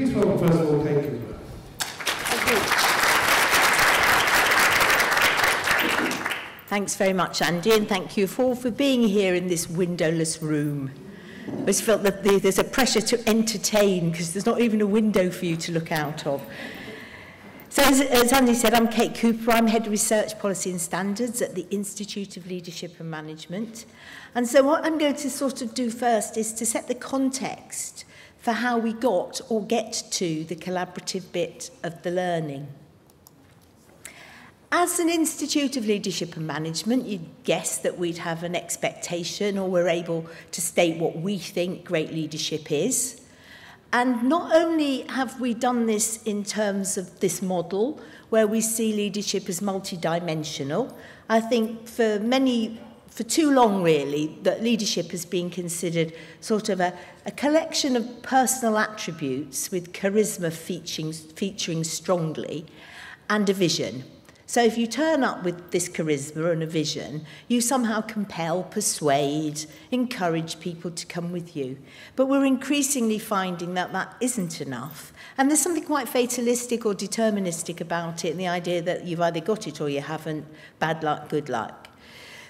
Please welcome first of all Kate Cooper. Thanks very much, Andy, and thank you for, for being here in this windowless room. I just felt that there's a pressure to entertain because there's not even a window for you to look out of. So as, as Andy said, I'm Kate Cooper. I'm Head of Research Policy and Standards at the Institute of Leadership and Management. And so what I'm going to sort of do first is to set the context for how we got or get to the collaborative bit of the learning. As an Institute of Leadership and Management, you'd guess that we'd have an expectation or we're able to state what we think great leadership is. And not only have we done this in terms of this model, where we see leadership as multidimensional, I think for many for too long, really, that leadership has been considered sort of a, a collection of personal attributes with charisma featuring, featuring strongly and a vision. So if you turn up with this charisma and a vision, you somehow compel, persuade, encourage people to come with you. But we're increasingly finding that that isn't enough. And there's something quite fatalistic or deterministic about it, the idea that you've either got it or you haven't, bad luck, good luck.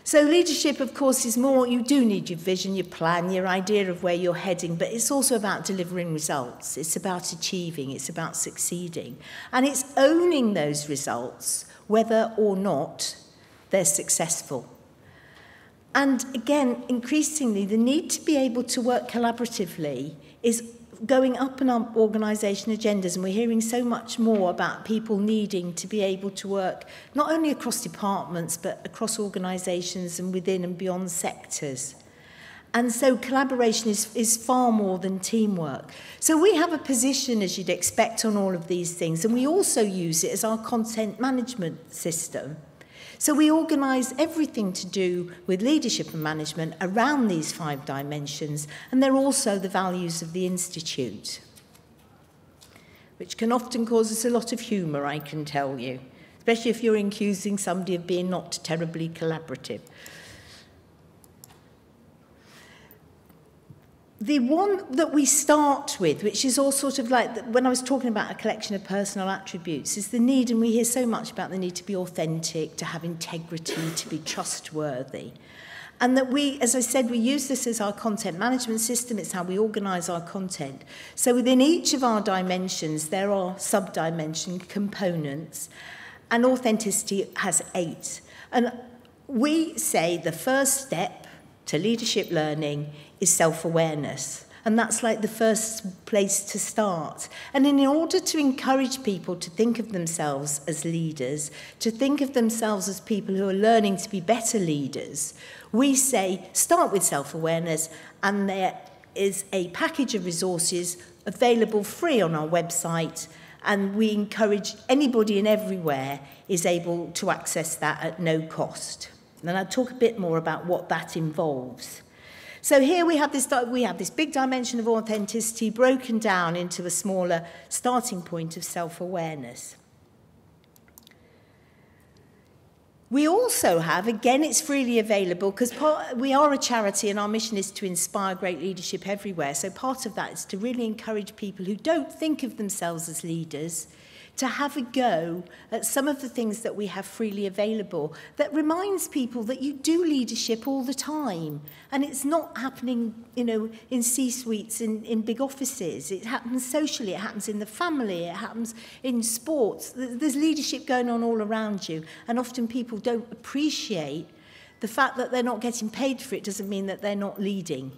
So leadership, of course, is more, you do need your vision, your plan, your idea of where you're heading, but it's also about delivering results. It's about achieving, it's about succeeding. And it's owning those results, whether or not they're successful. And again, increasingly, the need to be able to work collaboratively is going up and up organisation agendas and we're hearing so much more about people needing to be able to work not only across departments but across organisations and within and beyond sectors. And so collaboration is, is far more than teamwork. So we have a position, as you'd expect, on all of these things, and we also use it as our content management system. So we organise everything to do with leadership and management around these five dimensions, and they're also the values of the Institute, which can often cause us a lot of humour, I can tell you, especially if you're accusing somebody of being not terribly collaborative. the one that we start with, which is all sort of like the, when I was talking about a collection of personal attributes, is the need, and we hear so much about the need to be authentic, to have integrity, to be trustworthy. And that we, as I said, we use this as our content management system, it's how we organize our content. So within each of our dimensions, there are sub dimension components, and authenticity has eight. And we say the first step to leadership learning is self-awareness. And that's like the first place to start. And in order to encourage people to think of themselves as leaders, to think of themselves as people who are learning to be better leaders, we say start with self awareness, and there is a package of resources available free on our website. And we encourage anybody and everywhere is able to access that at no cost. And I'll talk a bit more about what that involves. So here we have this, we have this big dimension of authenticity broken down into a smaller starting point of self-awareness. We also have, again, it's freely available because we are a charity and our mission is to inspire great leadership everywhere. So part of that is to really encourage people who don't think of themselves as leaders – to have a go at some of the things that we have freely available that reminds people that you do leadership all the time. And it's not happening you know in c-suites in in big offices. It happens socially. It happens in the family. It happens in sports. There's leadership going on all around you. And often people don't appreciate the fact that they're not getting paid for it doesn't mean that they're not leading.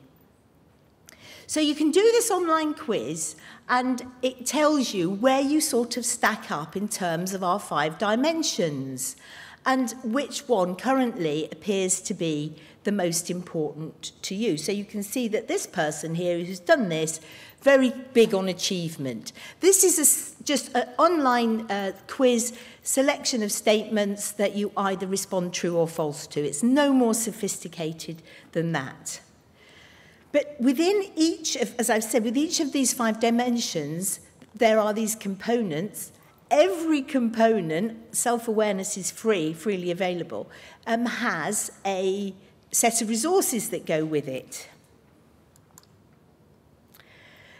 So you can do this online quiz and it tells you where you sort of stack up in terms of our five dimensions and which one currently appears to be the most important to you. So you can see that this person here who's done this, very big on achievement. This is a, just an online uh, quiz selection of statements that you either respond true or false to. It's no more sophisticated than that. But within each of, as I've said, with each of these five dimensions, there are these components. Every component, self-awareness is free, freely available, um, has a set of resources that go with it.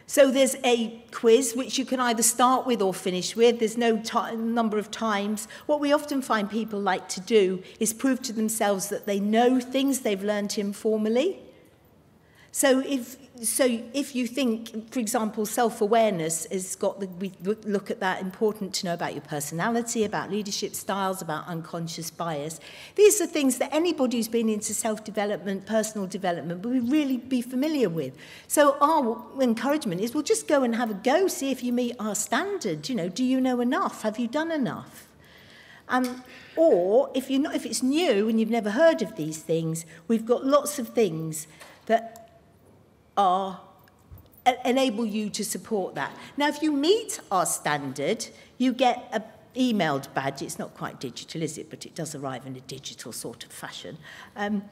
So there's a quiz which you can either start with or finish with. There's no number of times. What we often find people like to do is prove to themselves that they know things they've learned informally. So if so if you think, for example, self-awareness has got the, we look at that important to know about your personality, about leadership styles, about unconscious bias. These are things that anybody who's been into self-development, personal development, will really be familiar with. So our encouragement is, well, just go and have a go, see if you meet our standard. You know, do you know enough? Have you done enough? Um, or if, you're not, if it's new and you've never heard of these things, we've got lots of things that are enable you to support that. Now, if you meet our standard, you get a emailed badge. It's not quite digital, is it? But it does arrive in a digital sort of fashion. Um,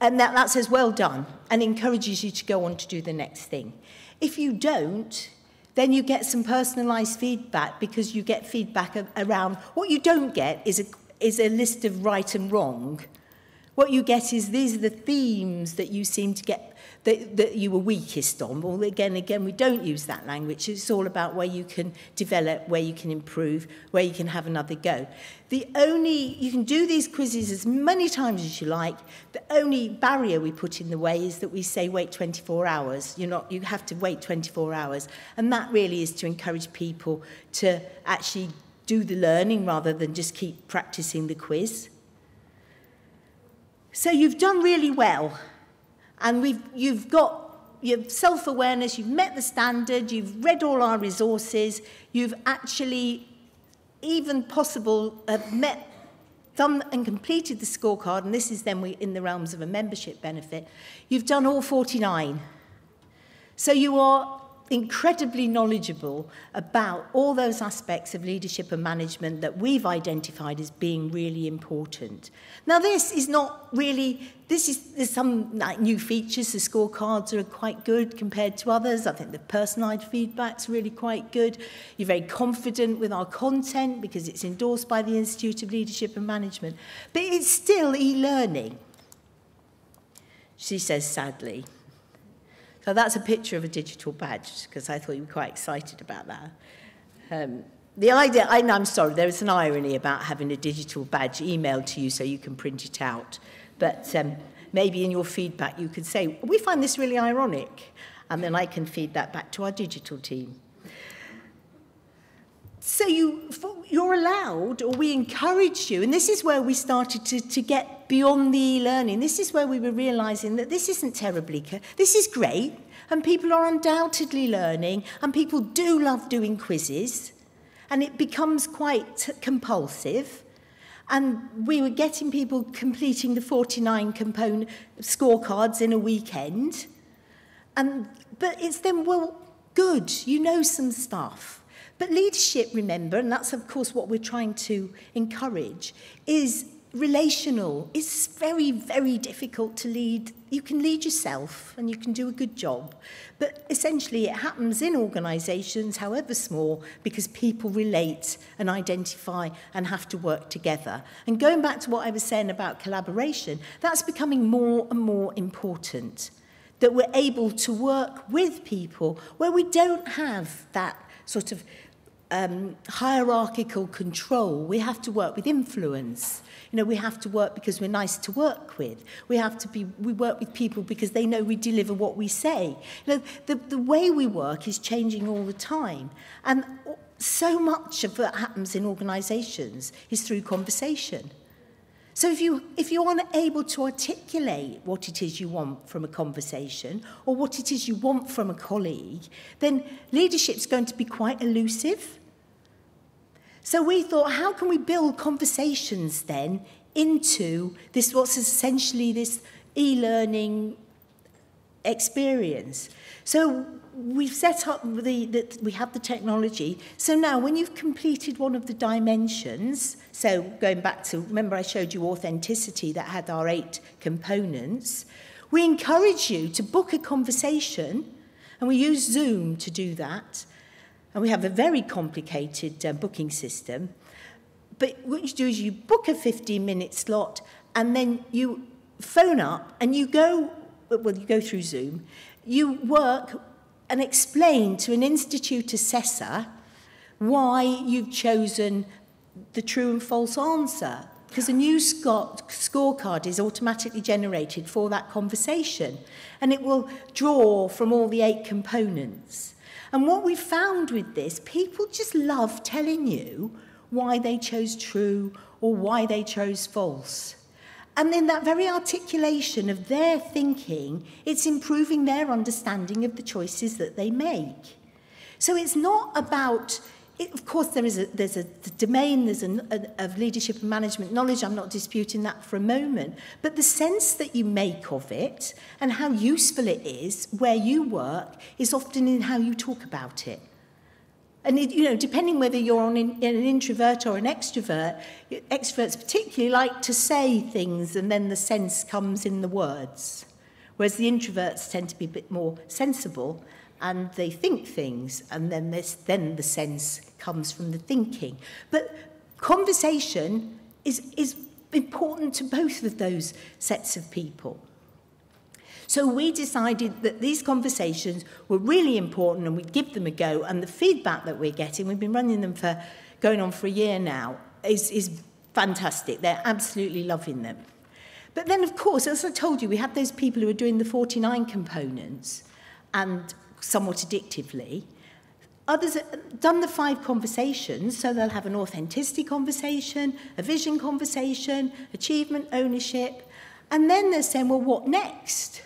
and that, that says, well done, and encourages you to go on to do the next thing. If you don't, then you get some personalised feedback because you get feedback around. What you don't get is a, is a list of right and wrong. What you get is these are the themes that you seem to get that, that you were weakest on. Well, again, again, we don't use that language. It's all about where you can develop, where you can improve, where you can have another go. The only, you can do these quizzes as many times as you like. The only barrier we put in the way is that we say wait 24 hours. You're not, you have to wait 24 hours. And that really is to encourage people to actually do the learning rather than just keep practicing the quiz. So you've done really well. And we've, you've got your self-awareness, you've met the standard, you've read all our resources, you've actually even possible have met done and completed the scorecard, and this is then we, in the realms of a membership benefit, you've done all 49. So you are incredibly knowledgeable about all those aspects of leadership and management that we've identified as being really important. Now, this is not really, this is there's some like, new features. The scorecards are quite good compared to others. I think the personalized feedback's really quite good. You're very confident with our content because it's endorsed by the Institute of Leadership and Management. But it's still e-learning, she says sadly. So that's a picture of a digital badge, because I thought you were quite excited about that. Um, the idea, I, I'm sorry, there is an irony about having a digital badge emailed to you so you can print it out. But um, maybe in your feedback you could say, we find this really ironic. And then I can feed that back to our digital team. So you, you're allowed, or we encourage you, and this is where we started to, to get beyond the e-learning. This is where we were realizing that this isn't terribly, this is great, and people are undoubtedly learning, and people do love doing quizzes, and it becomes quite compulsive. And we were getting people completing the 49 component scorecards in a weekend. And, but it's then, well, good, you know some stuff. But leadership, remember, and that's of course what we're trying to encourage, is relational. It's very, very difficult to lead. You can lead yourself and you can do a good job. But essentially, it happens in organisations, however small, because people relate and identify and have to work together. And going back to what I was saying about collaboration, that's becoming more and more important. That we're able to work with people where we don't have that sort of um, hierarchical control. We have to work with influence. You know, we have to work because we're nice to work with. We have to be, we work with people because they know we deliver what we say. You know, the, the way we work is changing all the time. And so much of what happens in organisations is through conversation. So if you if you aren't able to articulate what it is you want from a conversation or what it is you want from a colleague, then leadership's going to be quite elusive. So we thought, how can we build conversations then into this, what's essentially this e-learning experience? So we've set up the, that we have the technology. So now when you've completed one of the dimensions, so going back to, remember I showed you authenticity that had our eight components, we encourage you to book a conversation and we use Zoom to do that. And we have a very complicated uh, booking system. But what you do is you book a 15 minute slot and then you phone up and you go, well, you go through Zoom, you work and explain to an institute assessor why you've chosen the true and false answer. Because a new scorecard is automatically generated for that conversation and it will draw from all the eight components. And what we found with this, people just love telling you why they chose true or why they chose false. And then that very articulation of their thinking, it's improving their understanding of the choices that they make. So it's not about it, of course, there is a, there's a domain there's a, of leadership and management knowledge. I'm not disputing that for a moment. But the sense that you make of it and how useful it is where you work is often in how you talk about it. And, it, you know, depending whether you're on in, an introvert or an extrovert, extroverts particularly like to say things and then the sense comes in the words. Whereas the introverts tend to be a bit more sensible and they think things, and then this, then the sense comes from the thinking. But conversation is, is important to both of those sets of people. So we decided that these conversations were really important and we'd give them a go. And the feedback that we're getting, we've been running them for going on for a year now, is, is fantastic. They're absolutely loving them. But then, of course, as I told you, we had those people who were doing the 49 components and somewhat addictively. Others uh, done the five conversations, so they'll have an authenticity conversation, a vision conversation, achievement, ownership, and then they're saying, well, what next?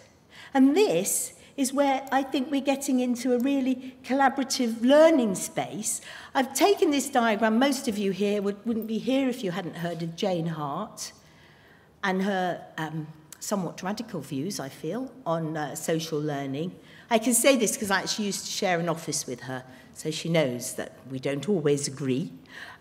And this is where I think we're getting into a really collaborative learning space. I've taken this diagram, most of you here would, wouldn't be here if you hadn't heard of Jane Hart and her um, somewhat radical views, I feel, on uh, social learning. I can say this because I actually used to share an office with her, so she knows that we don't always agree.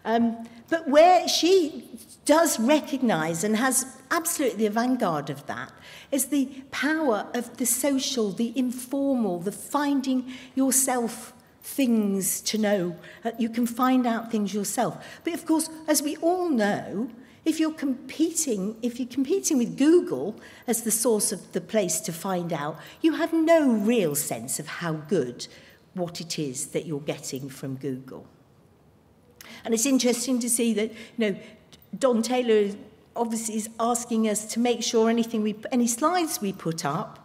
Um, but where she does recognize and has absolutely the vanguard of that is the power of the social, the informal, the finding yourself things to know. Uh, you can find out things yourself. But of course, as we all know, If you're competing, if you're competing with Google as the source of the place to find out, you have no real sense of how good what it is that you're getting from Google. And it's interesting to see that, you know, Don Taylor obviously is asking us to make sure anything we any slides we put up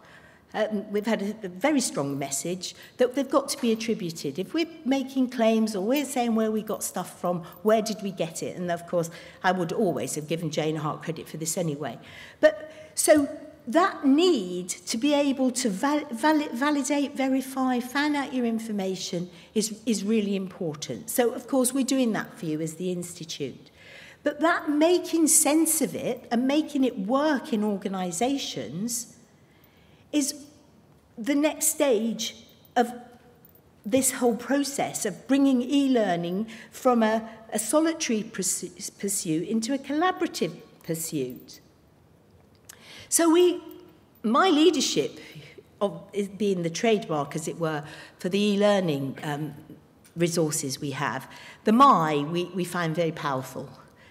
um, we've had a, a very strong message that they've got to be attributed. If we're making claims or we're saying where we got stuff from, where did we get it? And of course, I would always have given Jane Hart credit for this anyway. But so that need to be able to val val validate, verify, fan out your information is, is really important. So, of course, we're doing that for you as the Institute. But that making sense of it and making it work in organisations is the next stage of this whole process of bringing e-learning from a, a solitary pursuit into a collaborative pursuit. So we, my leadership of being the trademark, as it were, for the e-learning um, resources we have, the my we, we find very powerful.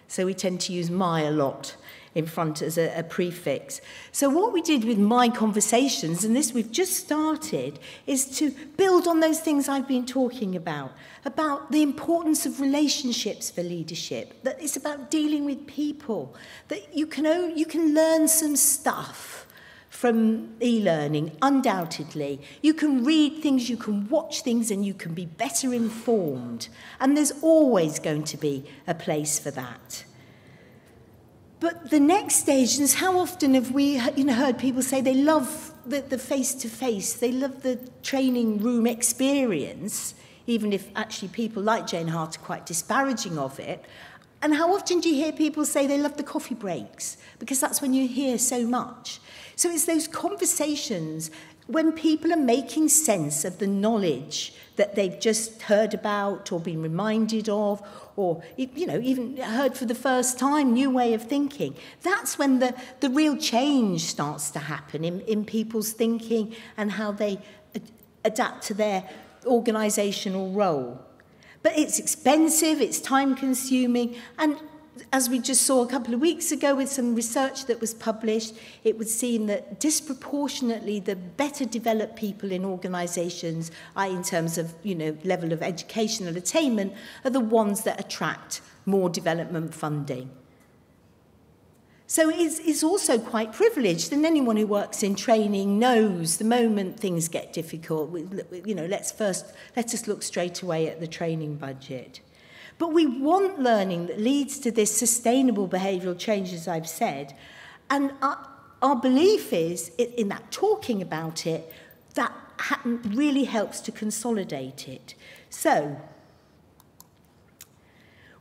So we tend to use my a lot in front as a, a prefix. So what we did with my conversations, and this we've just started, is to build on those things I've been talking about, about the importance of relationships for leadership, that it's about dealing with people, that you can, own, you can learn some stuff from e-learning, undoubtedly. You can read things, you can watch things, and you can be better informed. And there's always going to be a place for that. But the next stage is how often have we you know, heard people say they love the, the face-to-face, -face, they love the training room experience, even if actually people like Jane Hart are quite disparaging of it. And how often do you hear people say they love the coffee breaks? Because that's when you hear so much. So it's those conversations when people are making sense of the knowledge that they've just heard about or been reminded of or e, you know even heard for the first time new way of thinking that's when the the real change starts to happen in in people's thinking and how they ad adapt to their organizational role. But it's expensive it's time consuming and as we just saw a couple of weeks ago with some research that was published, it would seem that disproportionately the better developed people in organisations, in terms of you know level of educational attainment, are the ones that attract more development funding. So it's, it's also quite privileged, and anyone who works in training knows the moment things get difficult, you know, let's first, let us look straight away at the training budget. But we want learning that leads to this sustainable behavioural change, as I've said. And our, our belief is, in that talking about it, that really helps to consolidate it. So,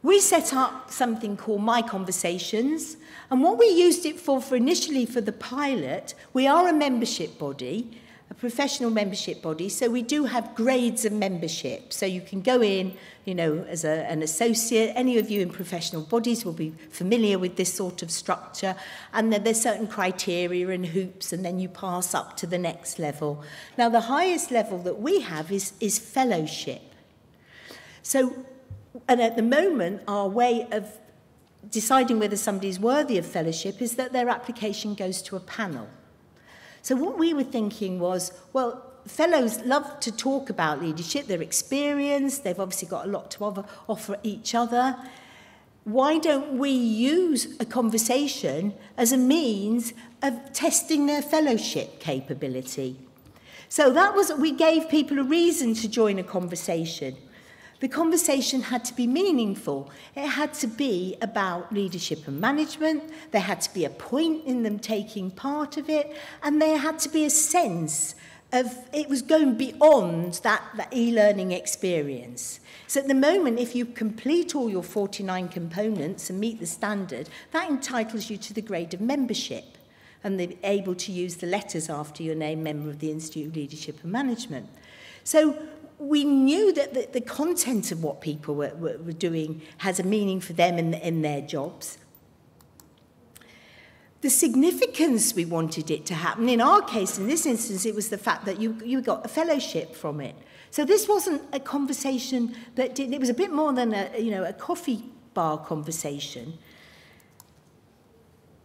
we set up something called My Conversations, and what we used it for, for initially for the pilot, we are a membership body, a professional membership body. So we do have grades of membership. So you can go in, you know, as a, an associate. Any of you in professional bodies will be familiar with this sort of structure. And then there's certain criteria and hoops, and then you pass up to the next level. Now, the highest level that we have is, is fellowship. So, and at the moment, our way of deciding whether somebody's worthy of fellowship is that their application goes to a panel. So what we were thinking was, well, fellows love to talk about leadership, their experience, they've obviously got a lot to offer, offer each other. Why don't we use a conversation as a means of testing their fellowship capability? So that was, we gave people a reason to join a conversation. The conversation had to be meaningful. It had to be about leadership and management. There had to be a point in them taking part of it. And there had to be a sense of it was going beyond that, that e-learning experience. So at the moment, if you complete all your 49 components and meet the standard, that entitles you to the grade of membership and they're able to use the letters after your name, member of the Institute of Leadership and Management. So we knew that the, the content of what people were, were, were doing has a meaning for them in, in their jobs. The significance we wanted it to happen, in our case, in this instance, it was the fact that you, you got a fellowship from it. So this wasn't a conversation that did, it was a bit more than a, you know, a coffee bar conversation.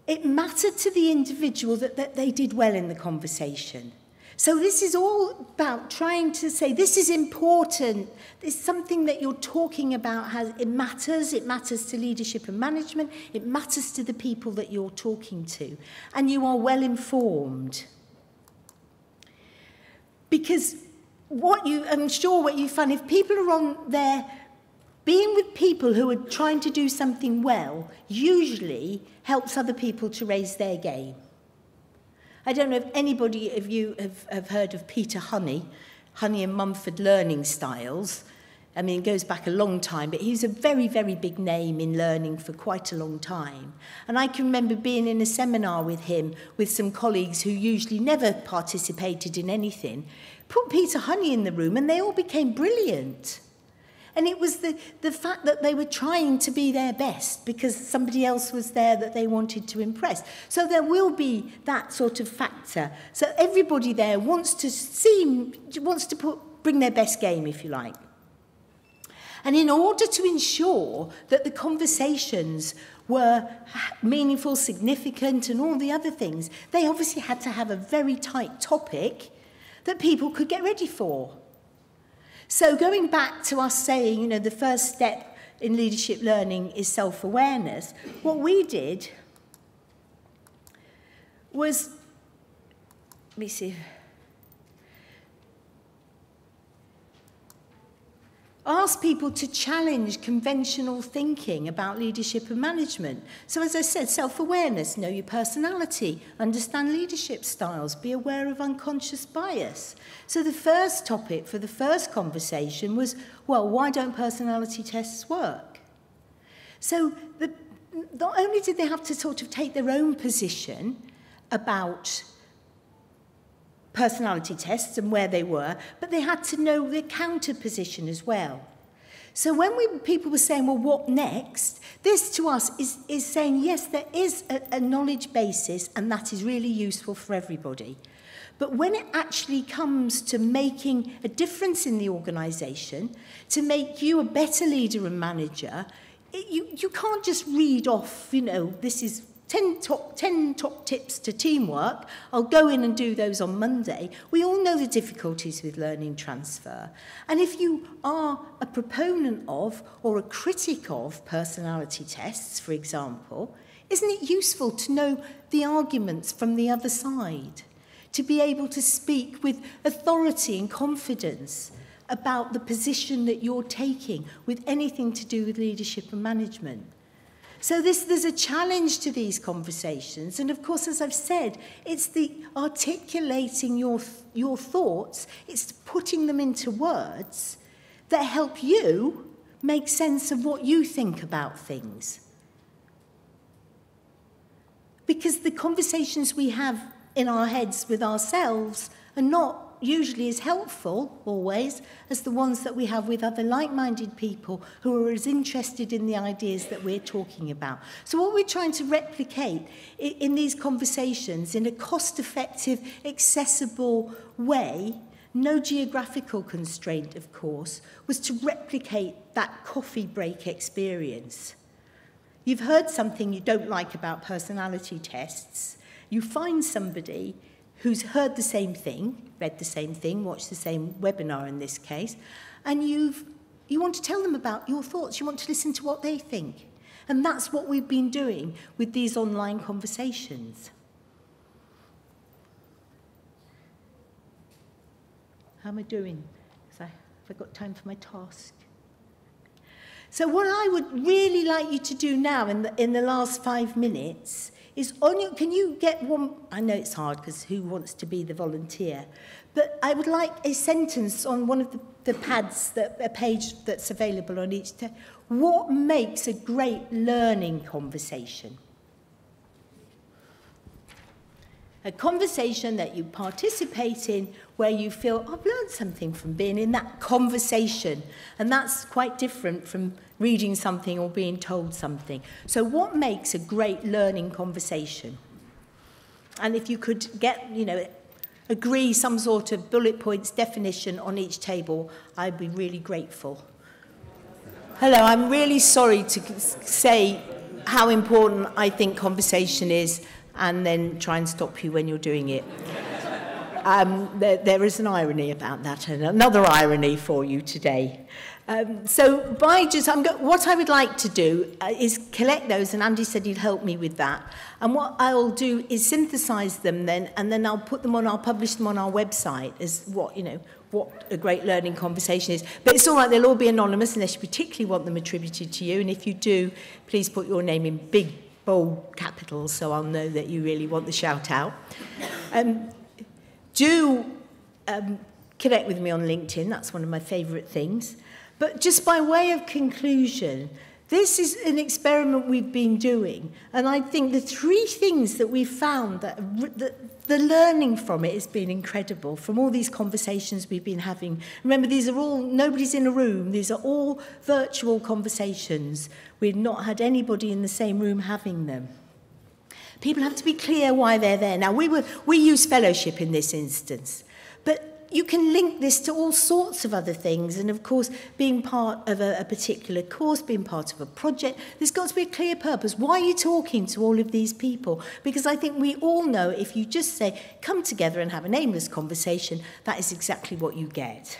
It mattered to the individual that, that they did well in the conversation. So this is all about trying to say this is important. It's something that you're talking about. Has, it matters. It matters to leadership and management. It matters to the people that you're talking to. And you are well informed. Because what you, I'm sure what you find, if people are on there being with people who are trying to do something well usually helps other people to raise their game. I don't know if anybody of you have, have heard of Peter Honey, Honey and Mumford Learning Styles. I mean, it goes back a long time, but he's a very, very big name in learning for quite a long time. And I can remember being in a seminar with him with some colleagues who usually never participated in anything, put Peter Honey in the room, and they all became brilliant. And it was the, the fact that they were trying to be their best because somebody else was there that they wanted to impress. So there will be that sort of factor. So everybody there wants to seem, wants to put, bring their best game, if you like. And in order to ensure that the conversations were meaningful, significant, and all the other things, they obviously had to have a very tight topic that people could get ready for. So going back to us saying, you know, the first step in leadership learning is self-awareness, what we did was, let me see, ask people to challenge conventional thinking about leadership and management. So as I said, self-awareness, know your personality, understand leadership styles, be aware of unconscious bias. So the first topic for the first conversation was, well, why don't personality tests work? So the, not only did they have to sort of take their own position about personality tests and where they were, but they had to know the counter position as well. So when we, people were saying, well, what next? This to us is, is saying, yes, there is a, a knowledge basis and that is really useful for everybody. But when it actually comes to making a difference in the organisation, to make you a better leader and manager, it, you, you can't just read off, you know, this is 10 top, 10 top tips to teamwork. I'll go in and do those on Monday. We all know the difficulties with learning transfer. And if you are a proponent of or a critic of personality tests, for example, isn't it useful to know the arguments from the other side? To be able to speak with authority and confidence about the position that you're taking with anything to do with leadership and management. So this, there's a challenge to these conversations. And of course, as I've said, it's the articulating your, your thoughts, it's putting them into words that help you make sense of what you think about things. Because the conversations we have in our heads with ourselves are not usually as helpful, always, as the ones that we have with other like-minded people who are as interested in the ideas that we're talking about. So what we're trying to replicate in, in these conversations in a cost-effective, accessible way no geographical constraint, of course, was to replicate that coffee break experience. You've heard something you don't like about personality tests. You find somebody who's heard the same thing, read the same thing, watched the same webinar in this case, and you've, you want to tell them about your thoughts. You want to listen to what they think. And that's what we've been doing with these online conversations. How am I doing? Have I got time for my task? So what I would really like you to do now in the, in the last five minutes is on your, can you get one, I know it's hard because who wants to be the volunteer, but I would like a sentence on one of the, the pads, that, a page that's available on each. What makes a great learning conversation? A conversation that you participate in where you feel, I've learned something from being in that conversation. And that's quite different from reading something or being told something. So what makes a great learning conversation? And if you could get, you know, agree some sort of bullet points definition on each table, I'd be really grateful. Hello, I'm really sorry to say how important I think conversation is and then try and stop you when you're doing it. Um, there, there is an irony about that and another irony for you today. Um, so by just, I'm go- what I would like to do uh, is collect those, and Andy said he'd help me with that. And what I'll do is synthesize them then, and then I'll put them on, I'll publish them on our website as what, you know, what a great learning conversation is. But it's all right, they'll all be anonymous unless you particularly want them attributed to you. And if you do, please put your name in big, bold capitals so I'll know that you really want the shout out. Um, do um, connect with me on LinkedIn, that's one of my favourite things. But just by way of conclusion, this is an experiment we've been doing. And I think the three things that we've found that, that the learning from it has been incredible from all these conversations we've been having. Remember, these are all, nobody's in a room. These are all virtual conversations. We've not had anybody in the same room having them. People have to be clear why they're there. Now, we, were, we use fellowship in this instance. You can link this to all sorts of other things. And of course, being part of a, a particular course, being part of a project, there's got to be a clear purpose. Why are you talking to all of these people? Because I think we all know if you just say, come together and have an aimless conversation, that is exactly what you get.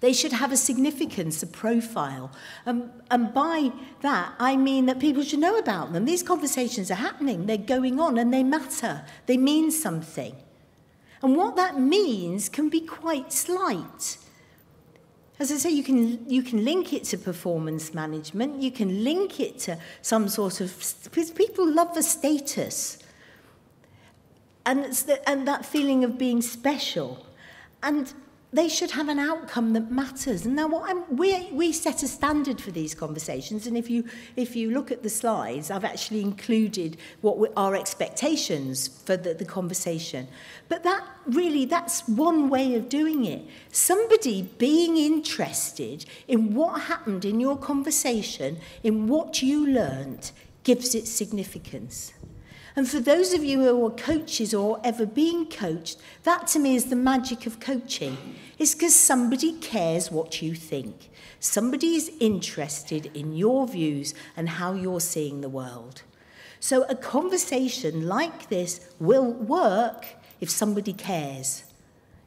They should have a significance, a profile. Um, and by that, I mean that people should know about them. These conversations are happening, they're going on, and they matter. They mean something. And what that means can be quite slight. As I say, you can, you can link it to performance management, you can link it to some sort of, because people love the status and, it's the, and that feeling of being special. And they should have an outcome that matters. And now what I'm, we, we set a standard for these conversations. And if you, if you look at the slides, I've actually included what we, our expectations for the, the conversation. But that really, that's one way of doing it. Somebody being interested in what happened in your conversation, in what you learnt, gives it significance. And for those of you who are coaches or ever being coached, that to me is the magic of coaching. It's because somebody cares what you think. Somebody is interested in your views and how you're seeing the world. So a conversation like this will work if somebody cares.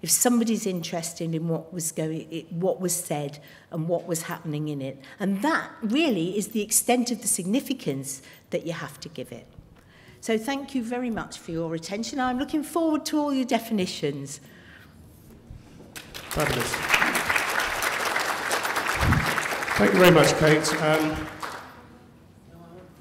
If somebody's interested in what was going what was said and what was happening in it. And that really is the extent of the significance that you have to give it. So thank you very much for your attention. I'm looking forward to all your definitions. Fabulous. Thank you very much, Kate. Um,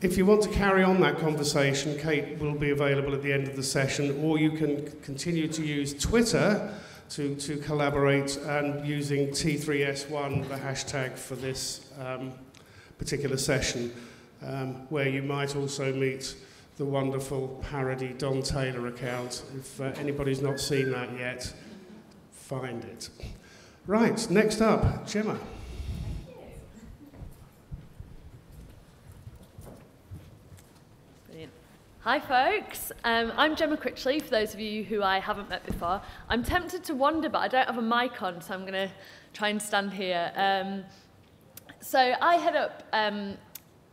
if you want to carry on that conversation, Kate will be available at the end of the session, or you can continue to use Twitter to, to collaborate and using T3S1, the hashtag for this um, particular session, um, where you might also meet the wonderful parody Don Taylor account. If uh, anybody's not seen that yet, find it. Right, next up, Gemma. Hi folks, um, I'm Gemma Critchley, for those of you who I haven't met before. I'm tempted to wander, but I don't have a mic on, so I'm going to try and stand here. Um, so I head up um,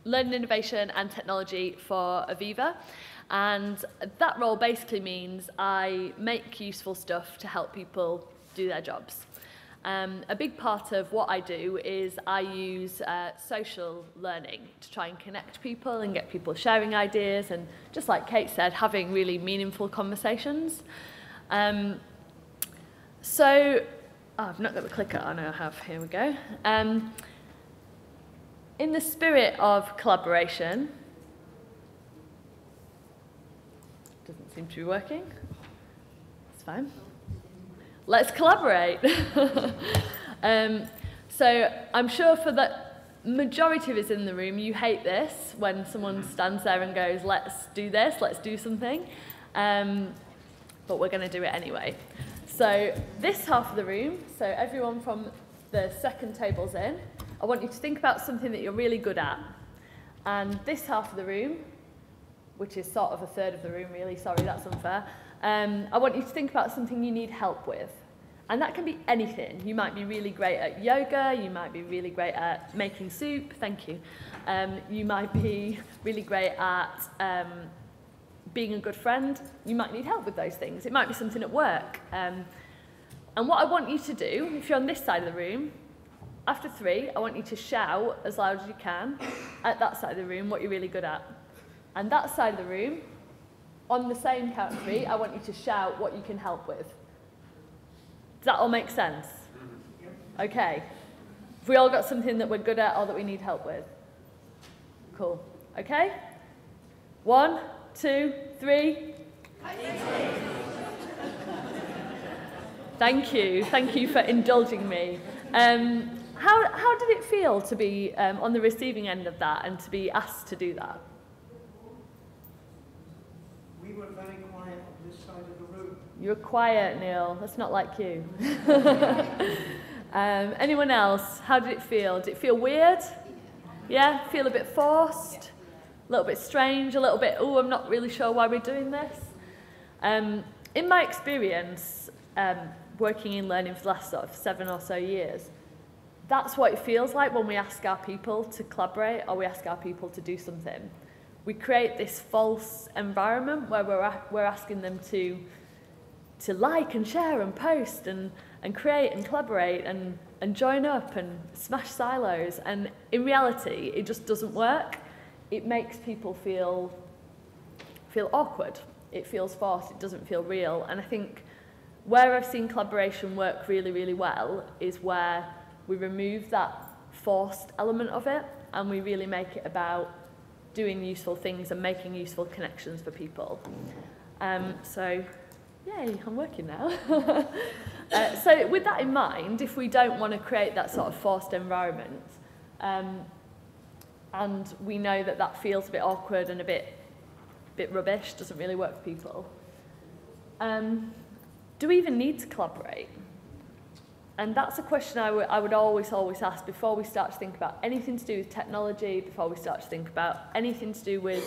learning innovation and technology for Aviva, and that role basically means I make useful stuff to help people do their jobs. Um, a big part of what I do is I use uh, social learning to try and connect people and get people sharing ideas and just like Kate said, having really meaningful conversations. Um, so, oh, I've not got the clicker on, I have, here we go. Um, in the spirit of collaboration, doesn't seem to be working, it's fine let's collaborate. um, so I'm sure for the majority of us in the room, you hate this when someone stands there and goes, let's do this, let's do something. Um, but we're going to do it anyway. So this half of the room, so everyone from the second tables in, I want you to think about something that you're really good at. And this half of the room, which is sort of a third of the room really, sorry, that's unfair, um, I want you to think about something you need help with. And that can be anything. You might be really great at yoga, you might be really great at making soup, thank you. Um, you might be really great at um, being a good friend. You might need help with those things. It might be something at work. Um, and what I want you to do, if you're on this side of the room, after three, I want you to shout as loud as you can at that side of the room what you're really good at. And that side of the room, on the same count of three, I want you to shout what you can help with. Does that all make sense? Okay. Have we all got something that we're good at or that we need help with? Cool. Okay? One, two, three. Thank you. Thank you for indulging me. Um, how, how did it feel to be um, on the receiving end of that and to be asked to do that? We were very quiet on this side of the room. You're quiet, Neil. That's not like you. um, anyone else? How did it feel? Did it feel weird? Yeah? Feel a bit forced? A little bit strange? A little bit, oh, I'm not really sure why we're doing this? Um, in my experience, um, working in learning for the last sort of seven or so years, that's what it feels like when we ask our people to collaborate or we ask our people to do something we create this false environment where we're, we're asking them to, to like and share and post and, and create and collaborate and, and join up and smash silos. And in reality, it just doesn't work. It makes people feel, feel awkward. It feels forced. It doesn't feel real. And I think where I've seen collaboration work really, really well is where we remove that forced element of it and we really make it about doing useful things and making useful connections for people. Um, so, yay, I'm working now. uh, so with that in mind, if we don't want to create that sort of forced environment, um, and we know that that feels a bit awkward and a bit, bit rubbish, doesn't really work for people, um, do we even need to collaborate? And that's a question I, I would always, always ask before we start to think about anything to do with technology, before we start to think about anything to do with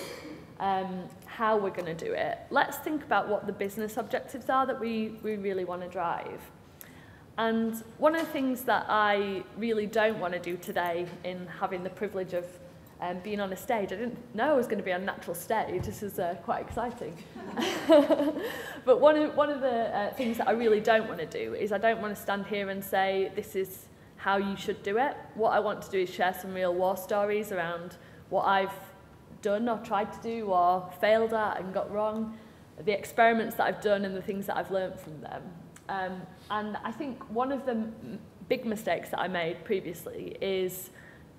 um, how we're going to do it. Let's think about what the business objectives are that we, we really want to drive. And one of the things that I really don't want to do today in having the privilege of um, being on a stage, I didn't know I was going to be on a natural stage. This is uh, quite exciting. but one of, one of the uh, things that I really don't want to do is I don't want to stand here and say this is how you should do it. What I want to do is share some real war stories around what I've done or tried to do or failed at and got wrong, the experiments that I've done and the things that I've learned from them. Um, and I think one of the big mistakes that I made previously is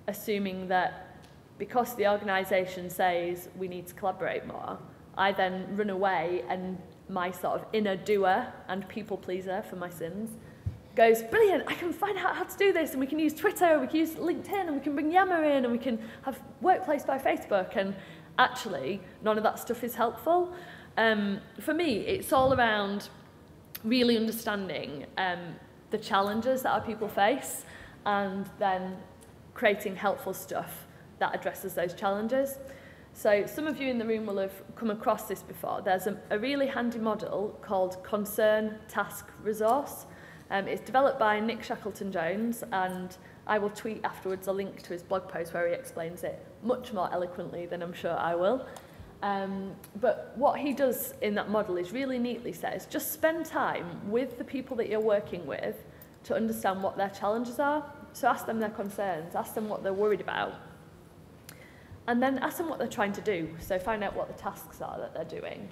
assuming that because the organisation says we need to collaborate more, I then run away and my sort of inner doer and people pleaser for my sins goes, brilliant, I can find out how to do this and we can use Twitter, we can use LinkedIn and we can bring Yammer in and we can have Workplace by Facebook and actually none of that stuff is helpful. Um, for me, it's all around really understanding um, the challenges that our people face and then creating helpful stuff that addresses those challenges. So some of you in the room will have come across this before. There's a, a really handy model called Concern Task Resource. Um, it's developed by Nick Shackleton-Jones and I will tweet afterwards a link to his blog post where he explains it much more eloquently than I'm sure I will. Um, but what he does in that model is really neatly says, just spend time with the people that you're working with to understand what their challenges are. So ask them their concerns, ask them what they're worried about. And then ask them what they're trying to do. So find out what the tasks are that they're doing.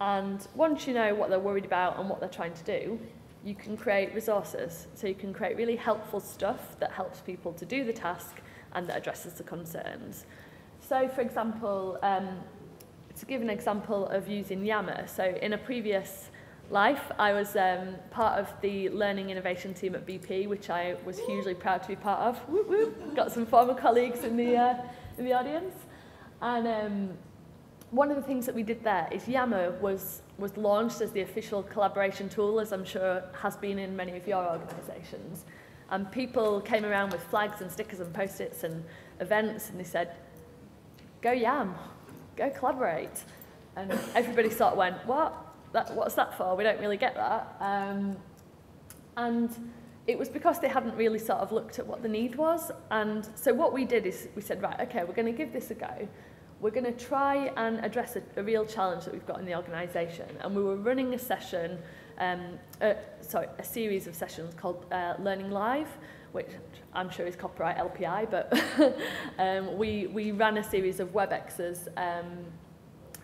And once you know what they're worried about and what they're trying to do, you can create resources. So you can create really helpful stuff that helps people to do the task and that addresses the concerns. So, for example, um, to give an example of using Yammer, so in a previous life, I was um, part of the learning innovation team at BP, which I was hugely proud to be part of. Got some former colleagues in the, uh, in the audience. And um, one of the things that we did there is Yammer was, was launched as the official collaboration tool, as I'm sure has been in many of your organisations. And people came around with flags and stickers and post-its and events, and they said, go yam, go collaborate. And everybody sort of went, what? That, what's that for? We don't really get that. Um, and it was because they hadn't really sort of looked at what the need was. And so what we did is we said, right, okay, we're going to give this a go. We're going to try and address a, a real challenge that we've got in the organisation. And we were running a session, um, uh, sorry, a series of sessions called uh, Learning Live, which I'm sure is copyright LPI, but um, we, we ran a series of WebExes um,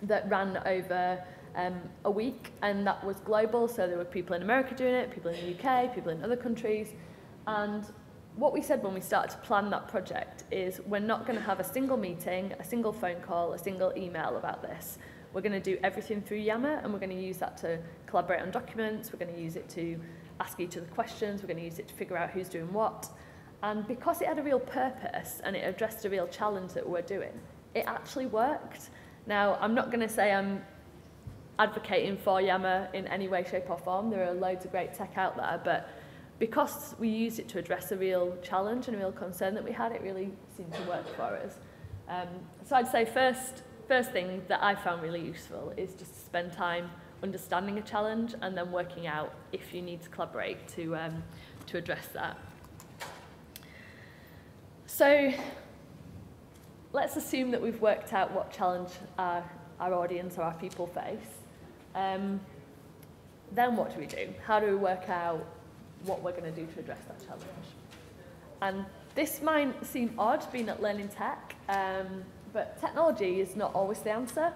that ran over um, a week, and that was global, so there were people in America doing it, people in the UK, people in other countries, and what we said when we started to plan that project is we're not going to have a single meeting, a single phone call, a single email about this. We're going to do everything through Yammer, and we're going to use that to collaborate on documents, we're going to use it to ask each other questions, we're going to use it to figure out who's doing what. And because it had a real purpose and it addressed a real challenge that we're doing, it actually worked. Now, I'm not going to say I'm advocating for Yammer in any way, shape or form. There are loads of great tech out there, but because we used it to address a real challenge and a real concern that we had, it really seemed to work for us. Um, so I'd say first, first thing that I found really useful is just to spend time understanding a challenge and then working out if you need to collaborate to, um, to address that. So let's assume that we've worked out what challenge our, our audience or our people face. Um, then what do we do? How do we work out what we're going to do to address that challenge? And this might seem odd being at Learning Tech, um, but technology is not always the answer.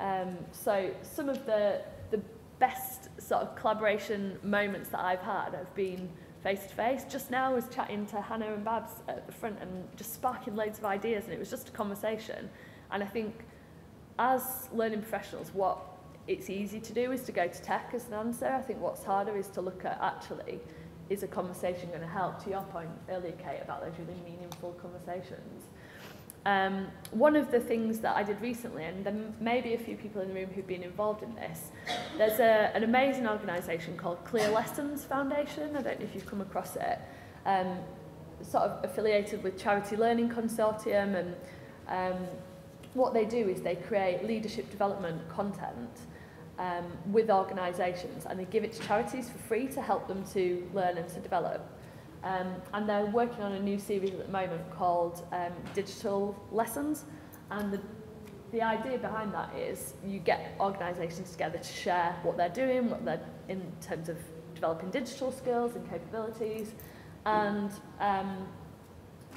Um, so some of the, the best sort of collaboration moments that I've had have been face to face. Just now I was chatting to Hannah and Babs at the front and just sparking loads of ideas and it was just a conversation. And I think as learning professionals, what it's easy to do is to go to tech as an answer. I think what's harder is to look at actually, is a conversation going to help, to your point earlier, Kate, about those really meaningful conversations. Um, one of the things that I did recently, and there may be a few people in the room who've been involved in this, there's a, an amazing organisation called Clear Lessons Foundation. I don't know if you've come across it. Um, sort of affiliated with Charity Learning Consortium and um, what they do is they create leadership development content um, with organisations and they give it to charities for free to help them to learn and to develop. Um, and they're working on a new series at the moment called um, Digital Lessons. And the, the idea behind that is you get organisations together to share what they're doing, what they're in terms of developing digital skills and capabilities. And um,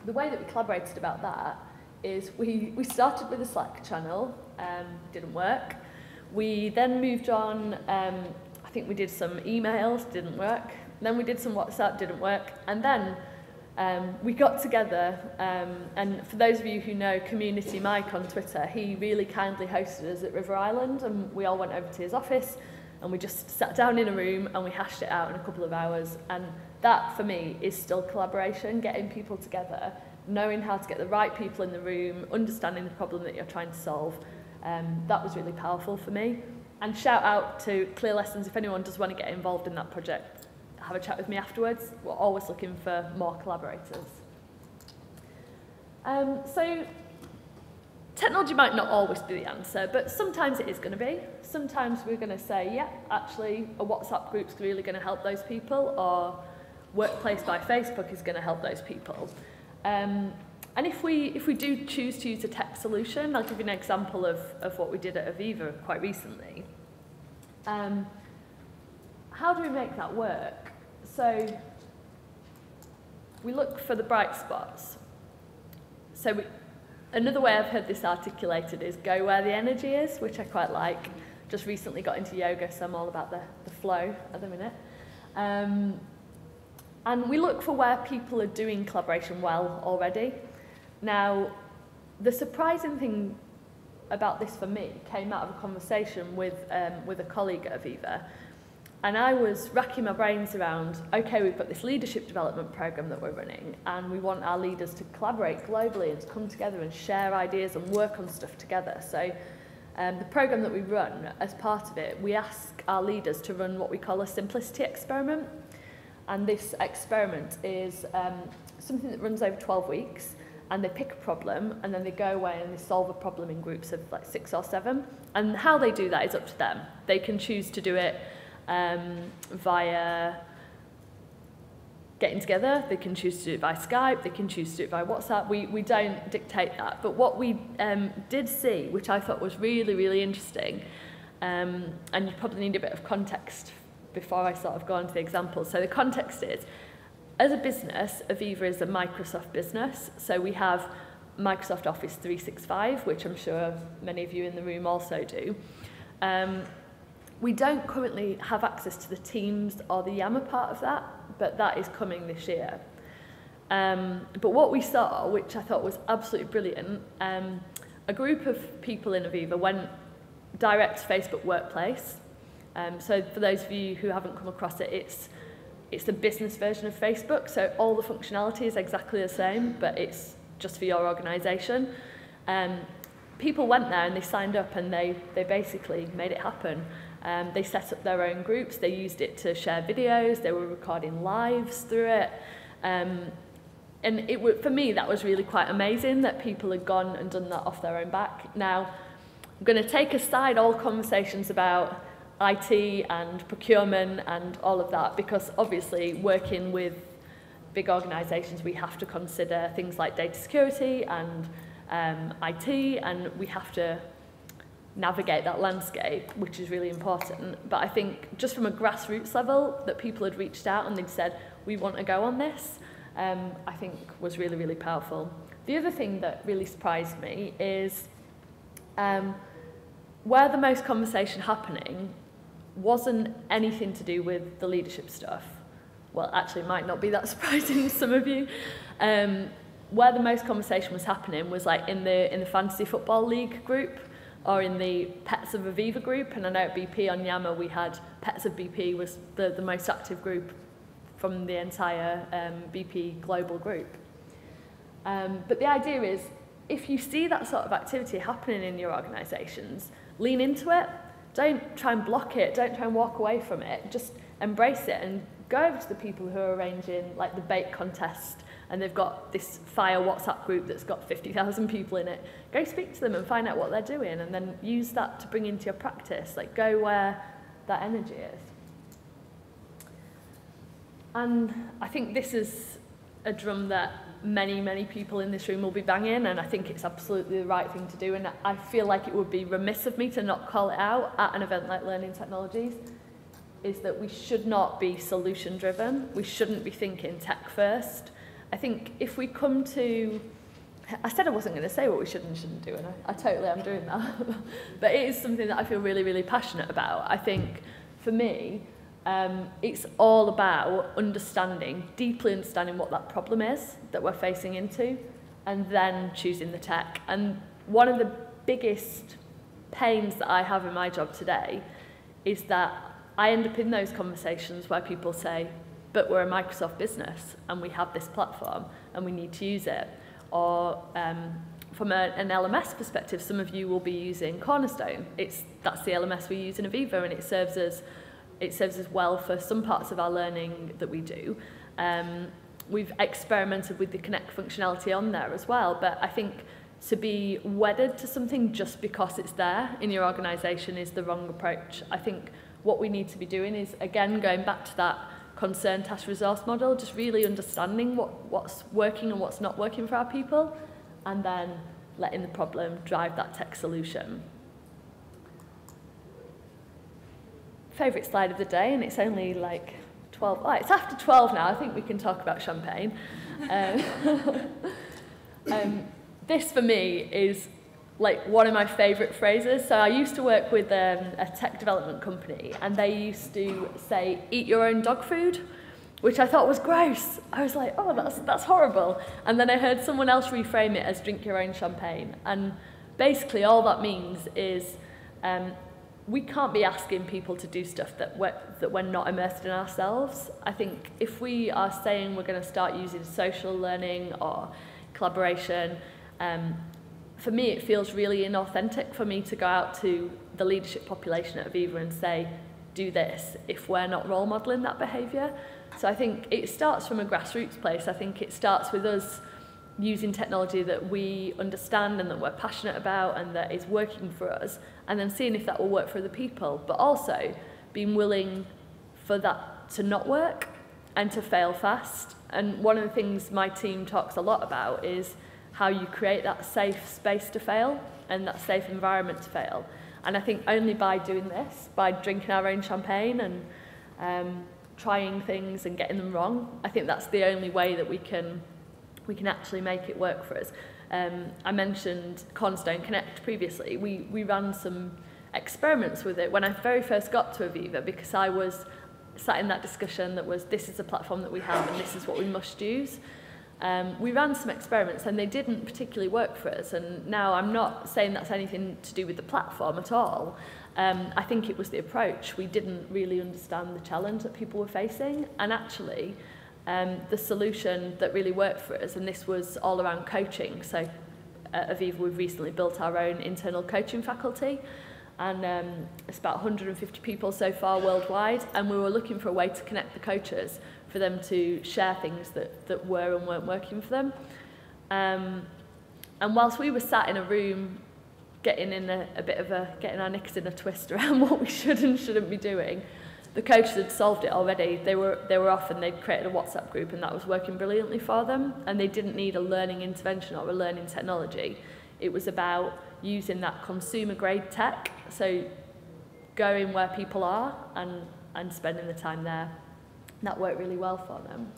the way that we collaborated about that is we, we started with a Slack channel, um, didn't work. We then moved on, um, I think we did some emails, didn't work. Then we did some WhatsApp, didn't work. And then um, we got together, um, and for those of you who know Community Mike on Twitter, he really kindly hosted us at River Island, and we all went over to his office, and we just sat down in a room and we hashed it out in a couple of hours. And that, for me, is still collaboration, getting people together, knowing how to get the right people in the room, understanding the problem that you're trying to solve. Um, that was really powerful for me. And shout out to Clear Lessons if anyone does want to get involved in that project have a chat with me afterwards. We're always looking for more collaborators. Um, so technology might not always be the answer, but sometimes it is going to be. Sometimes we're going to say, yeah, actually, a WhatsApp group's really going to help those people, or Workplace by Facebook is going to help those people. Um, and if we, if we do choose to use a tech solution, I'll give you an example of, of what we did at Aviva quite recently. Um, how do we make that work? So we look for the bright spots. So we, another way I've heard this articulated is go where the energy is, which I quite like. Just recently got into yoga, so I'm all about the, the flow at the minute. Um, and we look for where people are doing collaboration well already. Now, the surprising thing about this for me came out of a conversation with, um, with a colleague at Aviva. And I was racking my brains around, okay, we've got this leadership development program that we're running, and we want our leaders to collaborate globally and to come together and share ideas and work on stuff together. So um, the program that we run, as part of it, we ask our leaders to run what we call a simplicity experiment. And this experiment is um, something that runs over 12 weeks. And they pick a problem, and then they go away and they solve a problem in groups of like six or seven. And how they do that is up to them. They can choose to do it um, via getting together. They can choose to do it by Skype. They can choose to do it by WhatsApp. We, we don't dictate that. But what we um, did see, which I thought was really, really interesting, um, and you probably need a bit of context before I sort of go on to the examples. So the context is, as a business, Aviva is a Microsoft business. So we have Microsoft Office 365, which I'm sure many of you in the room also do. Um, We don't currently have access to the Teams or the Yammer part of that, but that is coming this year. Um, but what we saw, which I thought was absolutely brilliant, um, a group of people in Aviva went direct to Facebook Workplace. Um, so for those of you who haven't come across it, it's it's the business version of Facebook. So all the functionality is exactly the same, but it's just for your organisation. Um, people went there and they signed up and they they basically made it happen. Um, they set up their own groups, they used it to share videos, they were recording lives through it. Um, and it for me, that was really quite amazing that people had gone and done that off their own back. Now, I'm going to take aside all conversations about IT and procurement and all of that because obviously working with big organisations we have to consider things like data security and um, IT and we have to navigate that landscape, which is really important. But I think just from a grassroots level, that people had reached out and they'd said, we want to go on this, um, I think was really, really powerful. The other thing that really surprised me is um, where the most conversation happening wasn't anything to do with the leadership stuff. Well, actually, it might not be that surprising to some of you. Um, where the most conversation was happening was like in the in the fantasy football league group or in the Pets of Aviva group. And I know at BP on Yammer we had Pets of BP was the, the most active group from the entire um, BP global group. Um, but the idea is if you see that sort of activity happening in your organisations, lean into it Don't try and block it. Don't try and walk away from it. Just embrace it and go over to the people who are arranging like the bake contest and they've got this fire WhatsApp group that's got 50,000 people in it, go speak to them and find out what they're doing and then use that to bring into your practice. Like go where that energy is. And I think this is a drum that many, many people in this room will be banging, and I think it's absolutely the right thing to do. And I feel like it would be remiss of me to not call it out at an event like Learning Technologies, is that we should not be solution driven. We shouldn't be thinking tech first. I think if we come to I said I wasn't going to say what we should and shouldn't do, and I, I totally am doing that. but it is something that I feel really, really passionate about. I think for me, um, it's all about understanding, deeply understanding what that problem is that we're facing into, and then choosing the tech. And one of the biggest pains that I have in my job today is that I end up in those conversations where people say, but we're a Microsoft business and we have this platform and we need to use it. Or um, from a, an LMS perspective, some of you will be using Cornerstone. It's, that's the LMS we use in Aviva and it serves as it serves us well for some parts of our learning that we do. Um, we've experimented with the Connect functionality on there as well, but I think to be wedded to something just because it's there in your organisation is the wrong approach. I think what we need to be doing is, again, going back to that concern task resource model, just really understanding what, what's working and what's not working for our people, and then letting the problem drive that tech solution. Favourite slide of the day, and it's only like 12. Oh, it's after 12 now. I think we can talk about champagne. Um, um, this for me is like one of my favourite phrases. So I used to work with um, a tech development company, and they used to say, "Eat your own dog food." which I thought was gross. I was like, oh, that's, that's horrible. And then I heard someone else reframe it as drink your own champagne. And basically all that means is um, we can't be asking people to do stuff that we're, that we're not immersed in ourselves. I think if we are saying we're going to start using social learning or collaboration, um, for me it feels really inauthentic for me to go out to the leadership population at Aviva and say, do this, if we're not role modelling that behaviour. So I think it starts from a grassroots place. I think it starts with us using technology that we understand and that we're passionate about and that is working for us and then seeing if that will work for other people but also being willing for that to not work and to fail fast and one of the things my team talks a lot about is how you create that safe space to fail and that safe environment to fail and I think only by doing this by drinking our own champagne and um, trying things and getting them wrong I think that's the only way that we can we can actually make it work for us. Um, I mentioned Cornerstone Connect previously. We, we ran some experiments with it when I very first got to Aviva because I was sat in that discussion that was this is a platform that we have and this is what we must use. Um, we ran some experiments and they didn't particularly work for us and now I'm not saying that's anything to do with the platform at all. Um, I think it was the approach. We didn't really understand the challenge that people were facing and actually um, the solution that really worked for us, and this was all around coaching. So at Aviva, we've recently built our own internal coaching faculty, and um, it's about 150 people so far worldwide, and we were looking for a way to connect the coaches for them to share things that, that were and weren't working for them. Um, and whilst we were sat in a room getting in a, a bit of a, getting our knickers in a twist around what we should and shouldn't be doing, the coaches had solved it already. They were, they were off and they'd created a WhatsApp group and that was working brilliantly for them. And they didn't need a learning intervention or a learning technology. It was about using that consumer grade tech. So going where people are and, and spending the time there. That worked really well for them.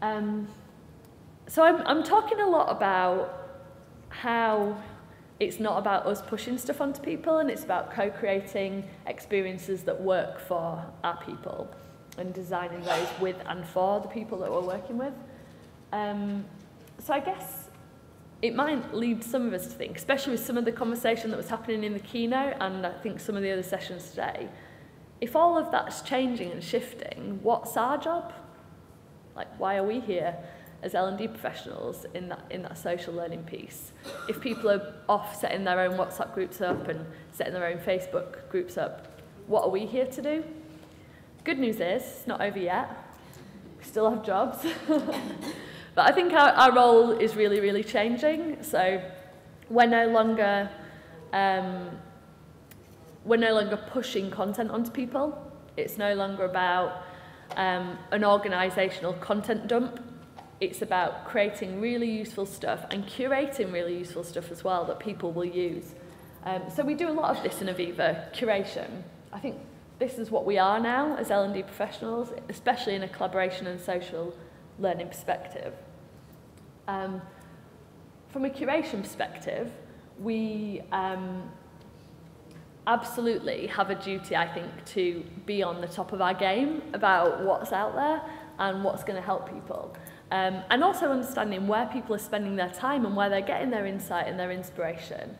Um, so I'm, I'm talking a lot about how it's not about us pushing stuff onto people and it's about co-creating experiences that work for our people and designing those with and for the people that we're working with. Um, so I guess it might lead some of us to think, especially with some of the conversation that was happening in the keynote and I think some of the other sessions today, if all of that's changing and shifting, what's our job? Like, why are we here? As L&D professionals in that, in that social learning piece. If people are off setting their own WhatsApp groups up and setting their own Facebook groups up, what are we here to do? Good news is, it's not over yet. we still have jobs. but I think our, our role is really, really changing. So we're no longer um, we're no longer pushing content onto people. It's no longer about um, an organisational content dump. It's about creating really useful stuff and curating really useful stuff as well that people will use. Um, so we do a lot of this in Aviva, curation. I think this is what we are now as L&D professionals, especially in a collaboration and social learning perspective. Um, from a curation perspective, we um, absolutely have a duty, I think, to be on the top of our game about what's out there and what's going to help people. Um, and also understanding where people are spending their time and where they're getting their insight and their inspiration.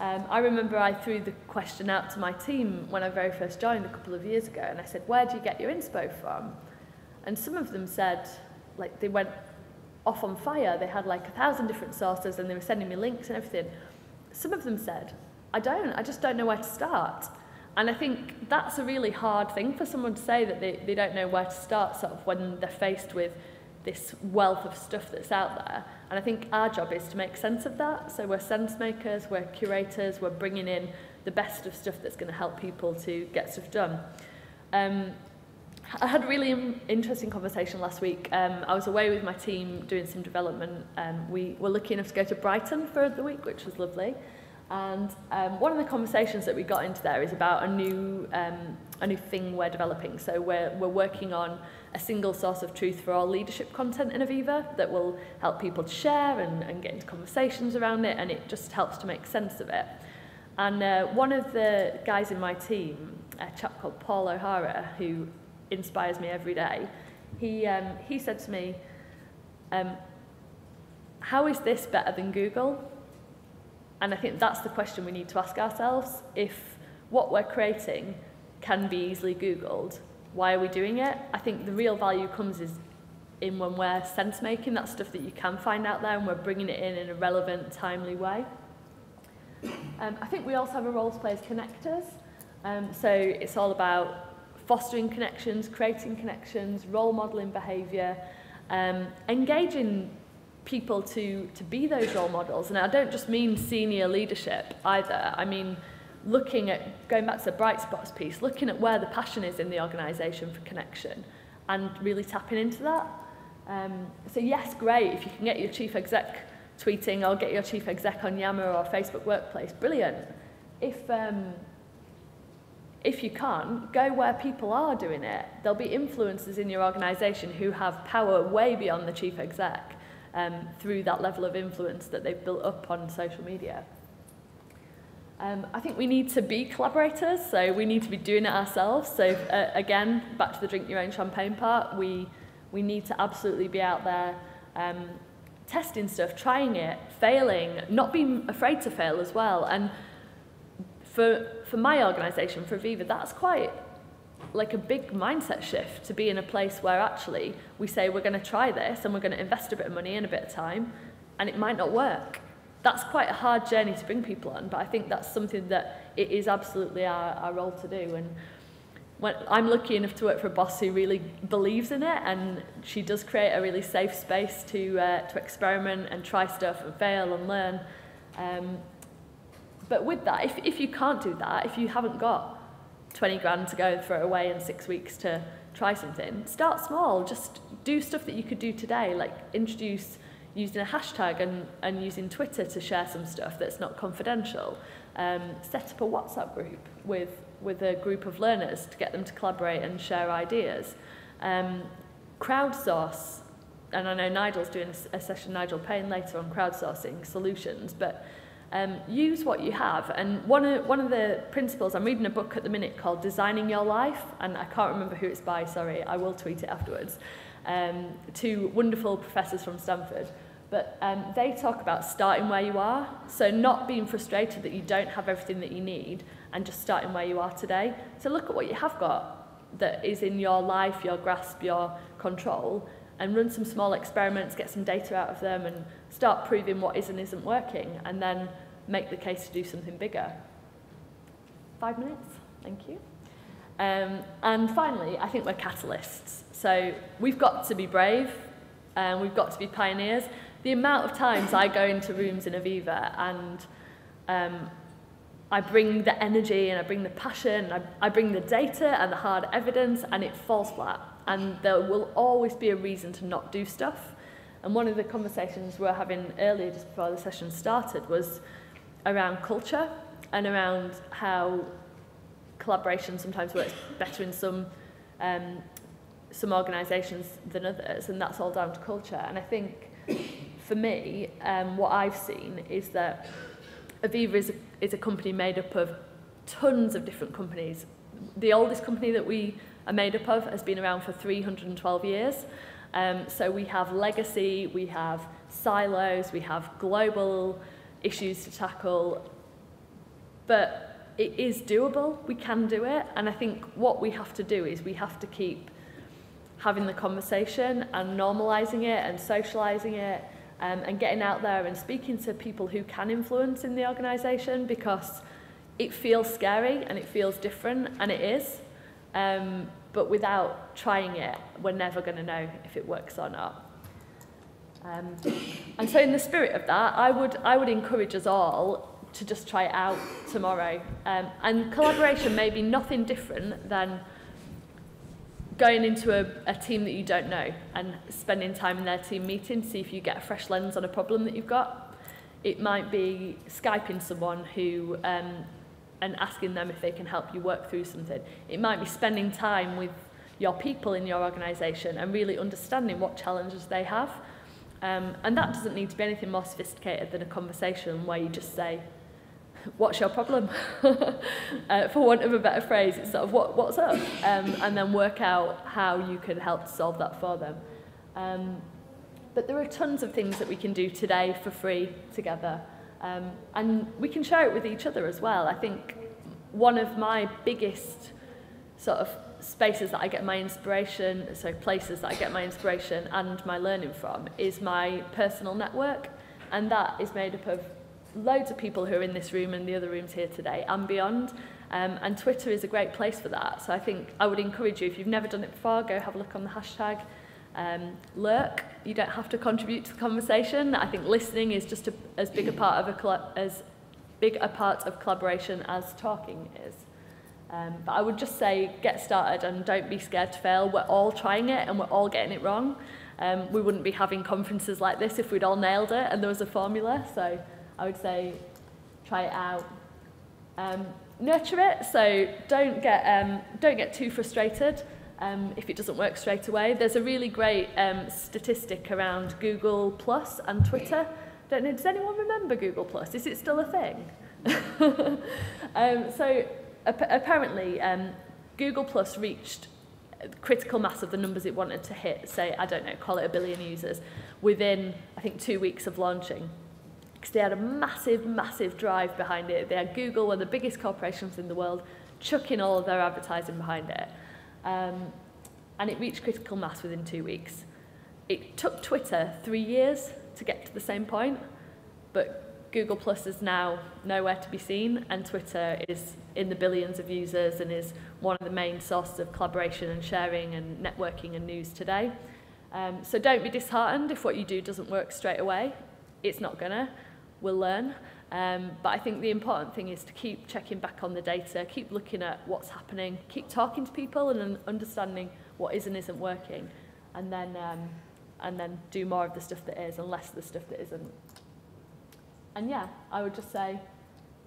Um, I remember I threw the question out to my team when I very first joined a couple of years ago, and I said, where do you get your inspo from? And some of them said, like, they went off on fire. They had like a thousand different sources and they were sending me links and everything. Some of them said, I don't, I just don't know where to start. And I think that's a really hard thing for someone to say that they, they don't know where to start sort of when they're faced with this wealth of stuff that's out there. And I think our job is to make sense of that. So we're sense makers, we're curators, we're bringing in the best of stuff that's going to help people to get stuff done. Um, I had a really interesting conversation last week. Um, I was away with my team doing some development. Um, we were lucky enough to go to Brighton for the week, which was lovely. And um, one of the conversations that we got into there is about a new, um, a new thing we're developing. So we're, we're working on a single source of truth for all leadership content in Aviva that will help people to share and, and get into conversations around it, and it just helps to make sense of it. And uh, one of the guys in my team, a chap called Paul O'Hara, who inspires me every day, he, um, he said to me, um, how is this better than Google? And I think that's the question we need to ask ourselves. If what we're creating can be easily Googled, why are we doing it? I think the real value comes is in when we're sense making, that stuff that you can find out there, and we're bringing it in in a relevant, timely way. Um, I think we also have a role to play as connectors. Um, so it's all about fostering connections, creating connections, role modeling behaviour, um, engaging people to, to be those role models. And I don't just mean senior leadership either. I mean, looking at, going back to the bright spots piece, looking at where the passion is in the organisation for connection and really tapping into that. Um, so yes, great, if you can get your chief exec tweeting or get your chief exec on Yammer or Facebook Workplace, brilliant. If, um, if you can't, go where people are doing it. There'll be influencers in your organisation who have power way beyond the chief exec um, through that level of influence that they've built up on social media. Um, I think we need to be collaborators, so we need to be doing it ourselves. So uh, again, back to the drink your own champagne part, we, we need to absolutely be out there um, testing stuff, trying it, failing, not being afraid to fail as well. And for, for my organisation, for Viva, that's quite like a big mindset shift to be in a place where actually we say we're going to try this and we're going to invest a bit of money and a bit of time and it might not work. That's quite a hard journey to bring people on, but I think that's something that it is absolutely our, our role to do. And when I'm lucky enough to work for a boss who really believes in it and she does create a really safe space to, uh, to experiment and try stuff and fail and learn. Um, but with that, if, if you can't do that, if you haven't got 20 grand to go and throw away in six weeks to try something. Start small, just do stuff that you could do today, like introduce using a hashtag and, and using Twitter to share some stuff that's not confidential. Um, set up a WhatsApp group with, with a group of learners to get them to collaborate and share ideas. Um, crowdsource, and I know Nigel's doing a, a session, Nigel Paine, later on crowdsourcing solutions, but um, use what you have. And one of, one of the principles, I'm reading a book at the minute called Designing Your Life, and I can't remember who it's by, sorry, I will tweet it afterwards, um, two wonderful professors from Stanford. But um, they talk about starting where you are, so not being frustrated that you don't have everything that you need, and just starting where you are today. So look at what you have got that is in your life, your grasp, your control, and run some small experiments, get some data out of them, and start proving what is and isn't working, and then make the case to do something bigger. Five minutes, thank you. Um, and finally, I think we're catalysts. So we've got to be brave, and we've got to be pioneers. The amount of times I go into rooms in Aviva and um, I bring the energy and I bring the passion, I, I bring the data and the hard evidence, and it falls flat. And there will always be a reason to not do stuff. And one of the conversations we were having earlier, just before the session started, was around culture and around how collaboration sometimes works better in some um, some organisations than others, and that's all down to culture. And I think for me, um, what I've seen is that Aviva is a, is a company made up of tons of different companies. The oldest company that we are made up of has been around for 312 years. Um, so we have legacy, we have silos, we have global issues to tackle, but it is doable, we can do it, and I think what we have to do is we have to keep having the conversation and normalising it and socialising it um, and getting out there and speaking to people who can influence in the organisation because it feels scary and it feels different, and it is. Um, but without trying it, we're never going to know if it works or not. Um, and so in the spirit of that, I would, I would encourage us all to just try it out tomorrow. Um, and collaboration may be nothing different than going into a, a team that you don't know and spending time in their team meeting to see if you get a fresh lens on a problem that you've got. It might be Skyping someone who um, and asking them if they can help you work through something. It might be spending time with your people in your organisation and really understanding what challenges they have. Um, and that doesn't need to be anything more sophisticated than a conversation where you just say, what's your problem? uh, for want of a better phrase, it's sort of what, what's up? Um, and then work out how you can help solve that for them. Um, but there are tons of things that we can do today for free together. Um, and we can share it with each other as well. I think one of my biggest sort of spaces that I get my inspiration, so places that I get my inspiration and my learning from is my personal network. And that is made up of loads of people who are in this room and the other rooms here today and beyond. Um, and Twitter is a great place for that. So I think I would encourage you, if you've never done it before, go have a look on the hashtag um, lurk. You don't have to contribute to the conversation. I think listening is just a, as big a part of a as big a part of collaboration as talking is. Um, but I would just say get started and don't be scared to fail. We're all trying it and we're all getting it wrong. Um, we wouldn't be having conferences like this if we'd all nailed it and there was a formula. So I would say try it out. Um, nurture it, so don't get, um, don't get too frustrated um, if it doesn't work straight away. There's a really great um, statistic around Google Plus and Twitter. Don't know, does anyone remember Google Plus? Is it still a thing? um, so ap apparently um, Google Plus reached critical mass of the numbers it wanted to hit, say, I don't know, call it a billion users, within, I think, two weeks of launching. Because they had a massive, massive drive behind it. They had Google, one of the biggest corporations in the world, chucking all of their advertising behind it. Um, and it reached critical mass within two weeks. It took Twitter three years to get to the same point, but Google Plus is now nowhere to be seen, and Twitter is in the billions of users and is one of the main sources of collaboration and sharing and networking and news today. Um, so don't be disheartened if what you do doesn't work straight away. It's not gonna. We'll learn. Um, but I think the important thing is to keep checking back on the data, keep looking at what's happening, keep talking to people and understanding what is and isn't working, and then, um, and then do more of the stuff that is and less of the stuff that isn't. And yeah, I would just say,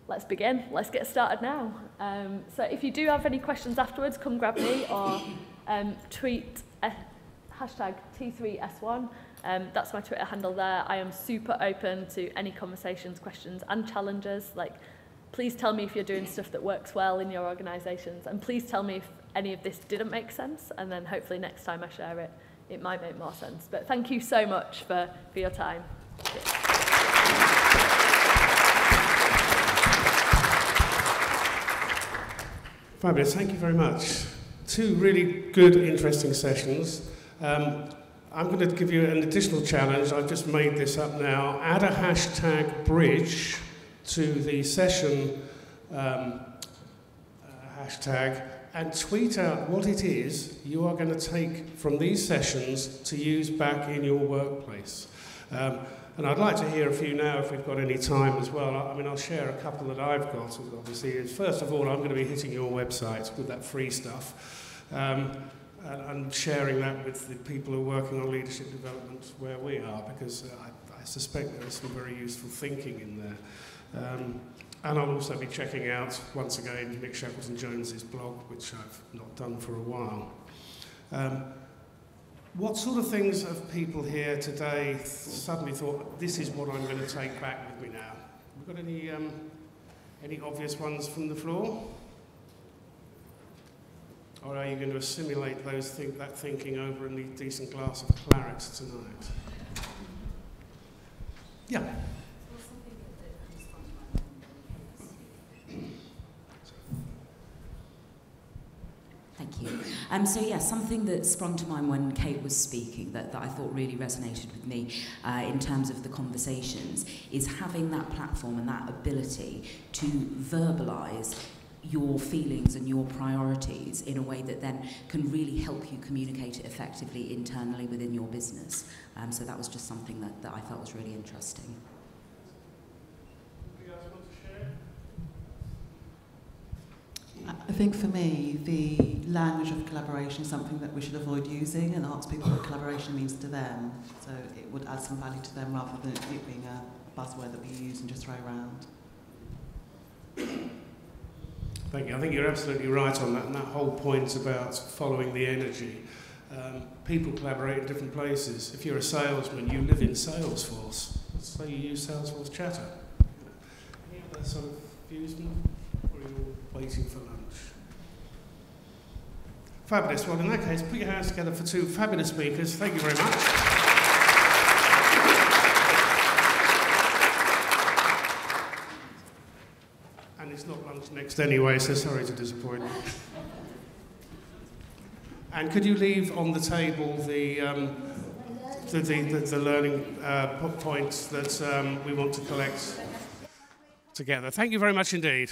let's begin, let's get started now. Um, so if you do have any questions afterwards, come grab me or um, tweet uh, hashtag T3S1 Um, that's my Twitter handle there. I am super open to any conversations, questions and challenges. Like, please tell me if you're doing stuff that works well in your organisations and please tell me if any of this didn't make sense and then hopefully next time I share it, it might make more sense. But thank you so much for, for your time. Fabulous, thank you very much. Two really good, interesting sessions. Um, I'm going to give you an additional challenge. I've just made this up now. Add a hashtag bridge to the session um, uh, hashtag and tweet out what it is you are going to take from these sessions to use back in your workplace. Um, and I'd like to hear a few now if we've got any time as well. I, mean, I'll share a couple that I've got, obviously. First of all, I'm going to be hitting your website with that free stuff um, and, and sharing that with the people who are working on leadership development where we are, because uh, I, I suspect there is some very useful thinking in there. Um, and I'll also be checking out, once again, Nick Shackleton Jones's blog, which I've not done for a while. Um, what sort of things have people here today suddenly thought, this is what I'm going to take back with me now? Have we got any, um, any obvious ones from the floor? Or are you going to assimilate those think, that thinking over a decent glass of claret tonight? Yeah. Thank you. Um, so, yeah, something that sprung to mind when Kate was speaking that, that I thought really resonated with me uh, in terms of the conversations is having that platform and that ability to verbalise your feelings and your priorities in a way that then can really help you communicate it effectively internally within your business. Um, so that was just something that, that I felt was really interesting. I think for me, the language of collaboration is something that we should avoid using and ask people what collaboration means to them. So it would add some value to them rather than it being a buzzword that we use and just throw around. Thank you. I think you're absolutely right on that, and that whole point about following the energy. Um, people collaborate in different places. If you're a salesman, you live in Salesforce, so you use Salesforce Chatter. Any other sort of views, or are you waiting for lunch? Fabulous. Well, in that case, put your hands together for two fabulous speakers. Thank you very much. And it's not anyway, so sorry to disappoint you. And could you leave on the table the, um, the, the, the learning uh, points that um, we want to collect together? Thank you very much indeed.